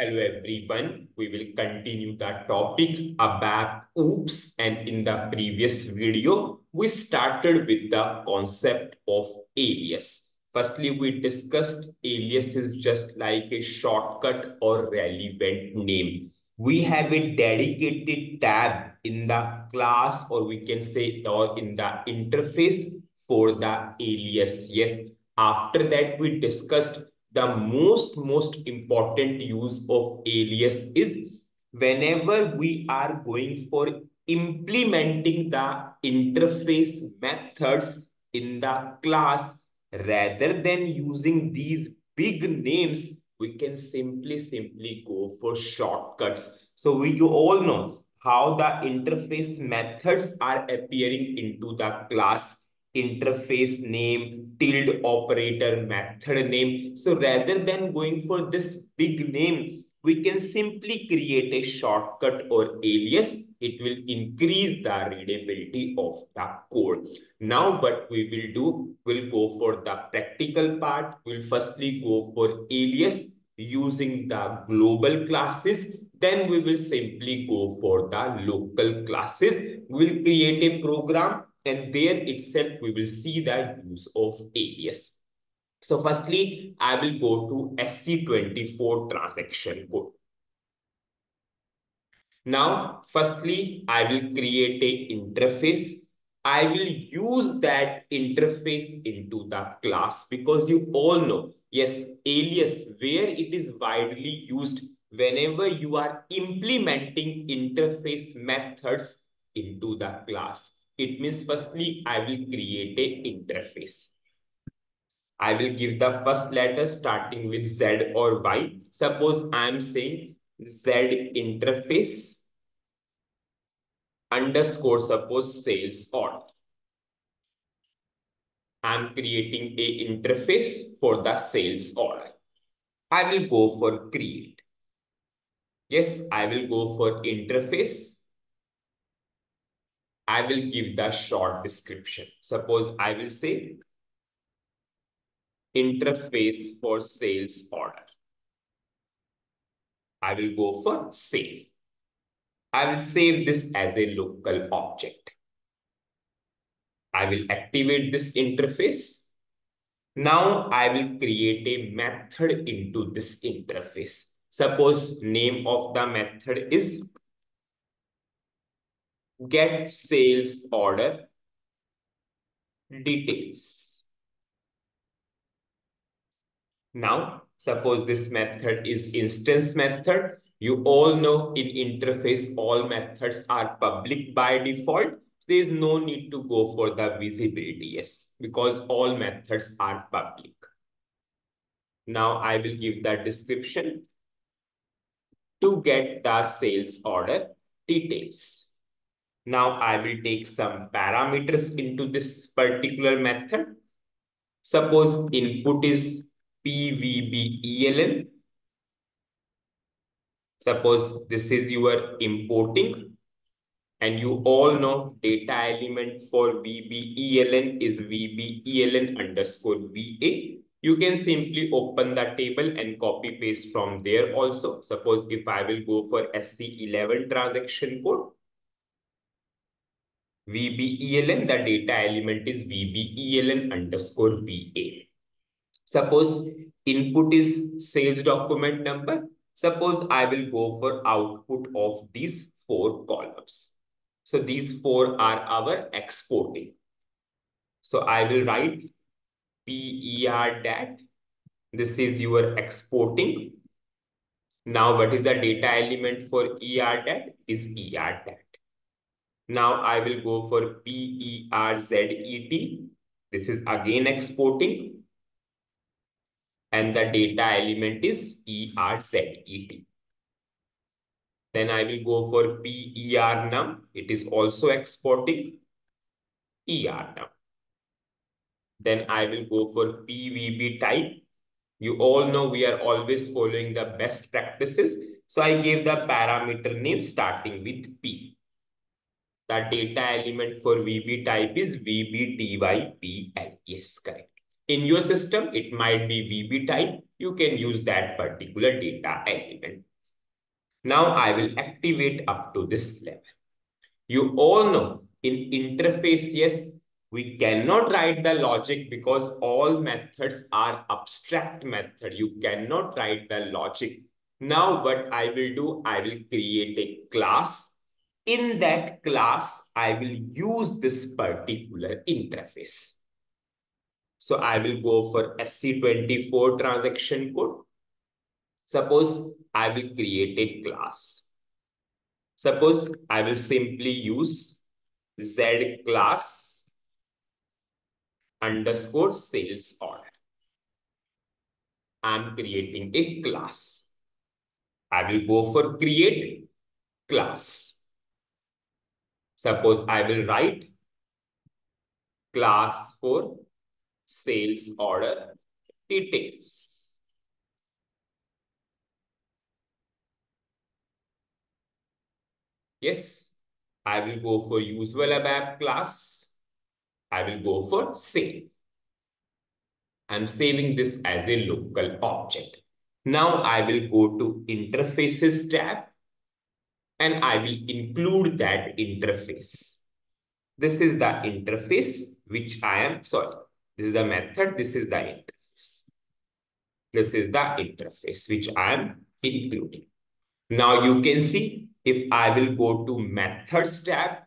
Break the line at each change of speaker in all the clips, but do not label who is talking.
Hello everyone. We will continue the topic about OOPS and in the previous video, we started with the concept of alias. Firstly, we discussed alias is just like a shortcut or relevant name. We have a dedicated tab in the class or we can say or in the interface for the alias. Yes, after that we discussed the most most important use of alias is whenever we are going for implementing the interface methods in the class rather than using these big names we can simply simply go for shortcuts. So we you all know how the interface methods are appearing into the class interface name, tilde operator, method name. So rather than going for this big name, we can simply create a shortcut or alias. It will increase the readability of the code. Now what we will do, we'll go for the practical part. We'll firstly go for alias using the global classes. Then we will simply go for the local classes. We'll create a program and there itself we will see the use of alias. So firstly, I will go to SE24 transaction code. Now, firstly, I will create a interface. I will use that interface into the class because you all know, yes, alias, where it is widely used whenever you are implementing interface methods into the class. It means firstly, I will create a interface. I will give the first letter starting with Z or Y. Suppose I am saying Z interface underscore suppose sales order. I'm creating a interface for the sales order. I will go for create. Yes, I will go for interface I will give the short description. Suppose I will say interface for sales order. I will go for save. I will save this as a local object. I will activate this interface. Now I will create a method into this interface. Suppose name of the method is get sales order details. Now, suppose this method is instance method. You all know in interface, all methods are public by default. There is no need to go for the visibility, yes, because all methods are public. Now I will give the description to get the sales order details. Now I will take some parameters into this particular method. Suppose input is PVBELN. Suppose this is your importing and you all know data element for VBELN is VBELN underscore VA. You can simply open the table and copy paste from there also. Suppose if I will go for SE11 transaction code, VBELN, the data element is VBELN underscore VA. Suppose input is sales document number. Suppose I will go for output of these four columns. So these four are our exporting. So I will write PER dat. This is your exporting. Now what is the data element for ER dat? Is ER dat. Now I will go for PERZET. This is again exporting. And the data element is ERZET. Then I will go for PERNAM. It is also exporting ERNAM. Then I will go for PVB type. You all know we are always following the best practices. So I gave the parameter name starting with P. The data element for VB type is VBTYPL. Yes, correct. In your system, it might be VB type. You can use that particular data element. Now I will activate up to this level. You all know in interface, yes, we cannot write the logic because all methods are abstract method. You cannot write the logic. Now what I will do, I will create a class. In that class, I will use this particular interface. So I will go for SE24 transaction code. Suppose I will create a class. Suppose I will simply use Z class underscore sales order. I'm creating a class. I will go for create class. Suppose I will write class for sales order details. Yes, I will go for usual ABAP class. I will go for save. I'm saving this as a local object. Now I will go to interfaces tab and I will include that interface. This is the interface which I am, sorry, this is the method, this is the interface. This is the interface which I am including. Now you can see if I will go to methods tab,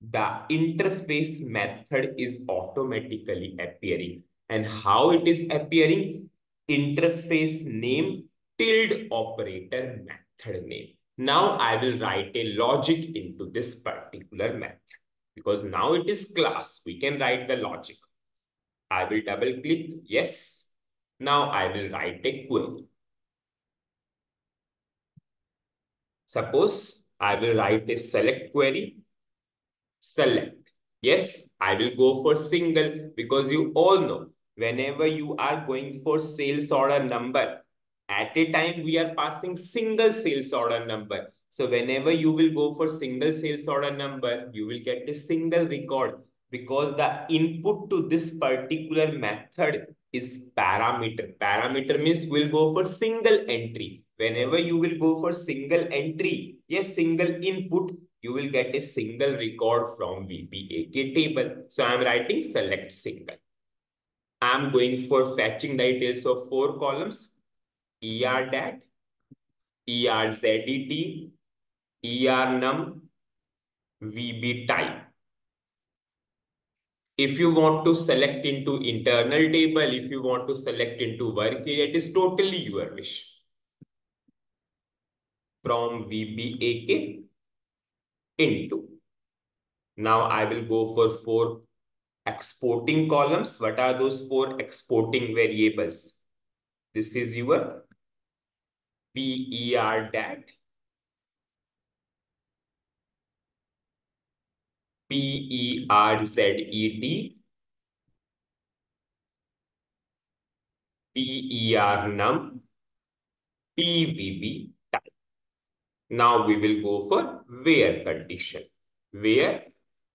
the interface method is automatically appearing. And how it is appearing? Interface name tilde operator method name. Now I will write a logic into this particular method because now it is class. We can write the logic. I will double click yes. Now I will write a query. Suppose I will write a select query. Select. Yes, I will go for single because you all know whenever you are going for sales order number, at a time we are passing single sales order number. So whenever you will go for single sales order number, you will get a single record because the input to this particular method is parameter. Parameter means we'll go for single entry. Whenever you will go for single entry, yes, single input, you will get a single record from VBAK table. So I'm writing select single. I'm going for fetching details of four columns, ERDAT, ERZET, ERNAM, VB type. If you want to select into internal table, if you want to select into work, it is totally your wish from VBAK into. Now I will go for four exporting columns. What are those four exporting variables? This is your PER dat, PERZET, PERNAM, PVB now we will go for where condition, where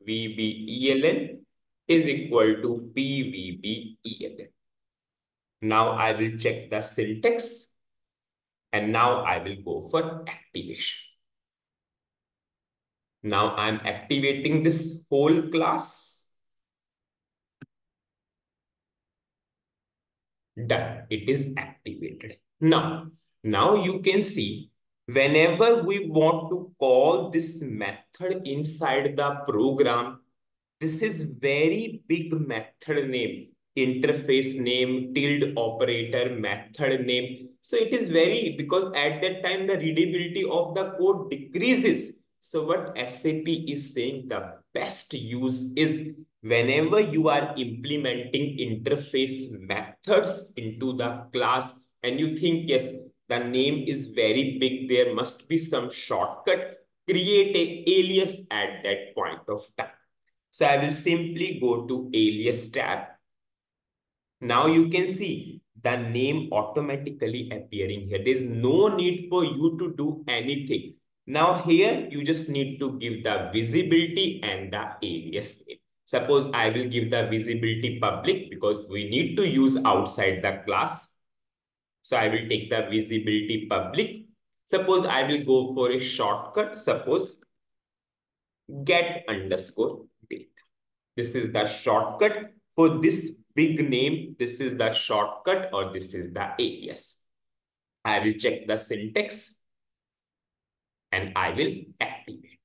VBELN is equal to PVBELN. Now I will check the syntax and now I will go for activation. Now I'm activating this whole class. Done. It is activated. Now, now you can see whenever we want to call this method inside the program, this is very big method name, interface name, tilde operator, method name. So it is very, because at that time, the readability of the code decreases. So what SAP is saying, the best use is whenever you are implementing interface methods into the class and you think, yes, the name is very big, there must be some shortcut, create a alias at that point of time. So I will simply go to alias tab. Now you can see the name automatically appearing here. There's no need for you to do anything. Now here, you just need to give the visibility and the alias name. Suppose I will give the visibility public because we need to use outside the class. So I will take the visibility public Suppose I will go for a shortcut. Suppose get underscore data. This is the shortcut for this big name. This is the shortcut or this is the alias. I will check the syntax and I will activate.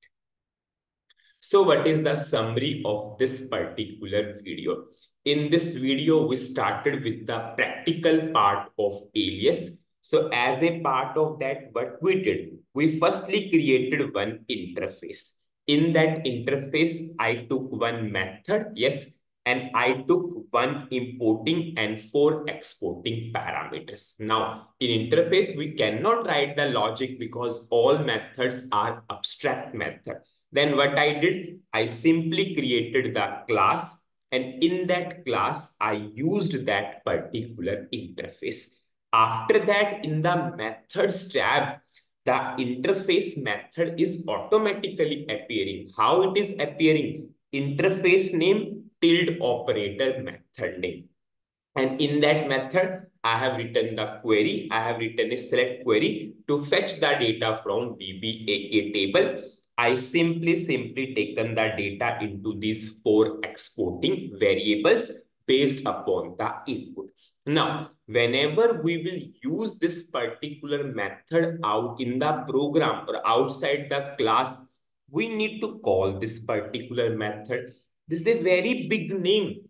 So what is the summary of this particular video? In this video, we started with the practical part of alias. So as a part of that, what we did, we firstly created one interface. In that interface, I took one method, yes, and I took one importing and four exporting parameters. Now, in interface, we cannot write the logic because all methods are abstract method. Then what I did, I simply created the class and in that class, I used that particular interface. After that, in the methods tab, the interface method is automatically appearing. How it is appearing? Interface name tilde operator method name. And in that method, I have written the query. I have written a select query to fetch the data from VBAK table I simply, simply taken the data into these four exporting variables based upon the input. Now, whenever we will use this particular method out in the program or outside the class, we need to call this particular method. This is a very big name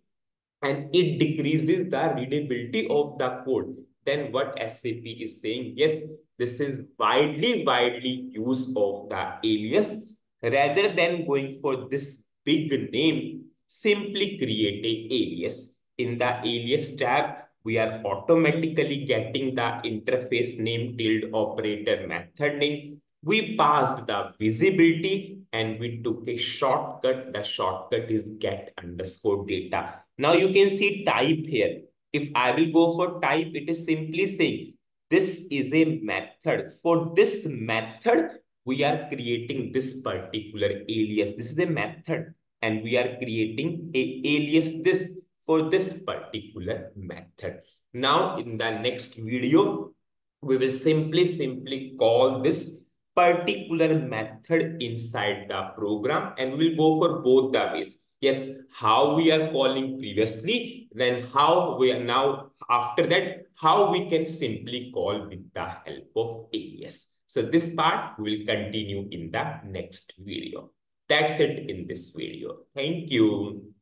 and it decreases the readability of the code. Then what SAP is saying, yes, this is widely, widely used of the alias. Rather than going for this big name, simply create a alias. In the alias tab, we are automatically getting the interface name tilde operator method name. We passed the visibility and we took a shortcut. The shortcut is get underscore data. Now you can see type here. If I will go for type, it is simply saying this is a method. For this method, we are creating this particular alias. This is a method and we are creating a alias this for this particular method. Now in the next video, we will simply, simply call this particular method inside the program and we'll go for both the ways. Yes, how we are calling previously, then how we are now after that, how we can simply call with the help of alias. So this part will continue in the next video. That's it in this video. Thank you.